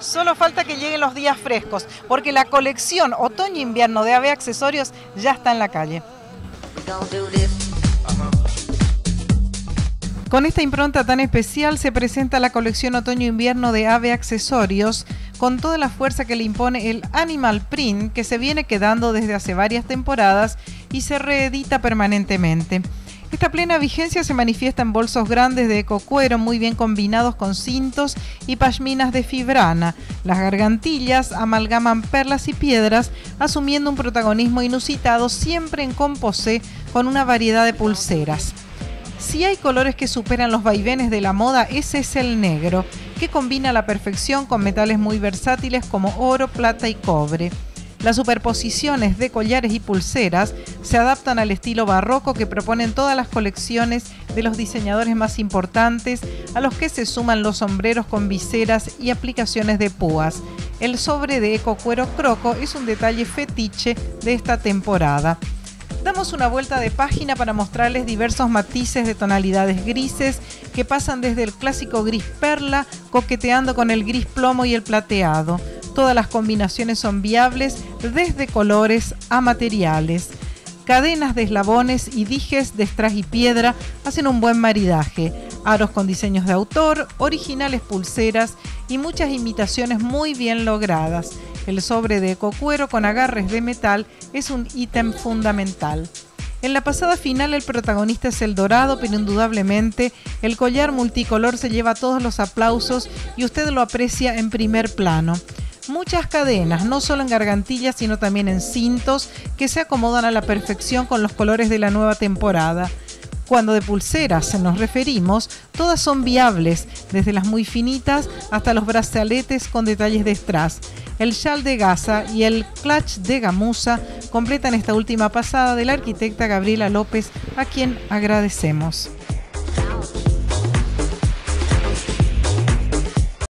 Solo falta que lleguen los días frescos, porque la colección otoño-invierno de AVE Accesorios ya está en la calle. Con esta impronta tan especial se presenta la colección otoño-invierno de AVE Accesorios con toda la fuerza que le impone el Animal Print que se viene quedando desde hace varias temporadas y se reedita permanentemente. Esta plena vigencia se manifiesta en bolsos grandes de ecocuero muy bien combinados con cintos y pashminas de fibrana. Las gargantillas amalgaman perlas y piedras, asumiendo un protagonismo inusitado siempre en composé con una variedad de pulseras. Si hay colores que superan los vaivenes de la moda, ese es el negro, que combina la perfección con metales muy versátiles como oro, plata y cobre. Las superposiciones de collares y pulseras se adaptan al estilo barroco que proponen todas las colecciones de los diseñadores más importantes, a los que se suman los sombreros con viseras y aplicaciones de púas. El sobre de eco cuero croco es un detalle fetiche de esta temporada. Damos una vuelta de página para mostrarles diversos matices de tonalidades grises que pasan desde el clásico gris perla, coqueteando con el gris plomo y el plateado. Todas las combinaciones son viables desde colores a materiales. Cadenas de eslabones y dijes de strass y piedra hacen un buen maridaje. Aros con diseños de autor, originales pulseras y muchas imitaciones muy bien logradas. El sobre de ecocuero con agarres de metal es un ítem fundamental. En la pasada final el protagonista es el dorado, pero indudablemente el collar multicolor se lleva todos los aplausos y usted lo aprecia en primer plano. Muchas cadenas, no solo en gargantillas, sino también en cintos, que se acomodan a la perfección con los colores de la nueva temporada. Cuando de pulseras nos referimos, todas son viables, desde las muy finitas hasta los brazaletes con detalles de strass. El chal de gasa y el clutch de gamuza completan esta última pasada de la arquitecta Gabriela López, a quien agradecemos.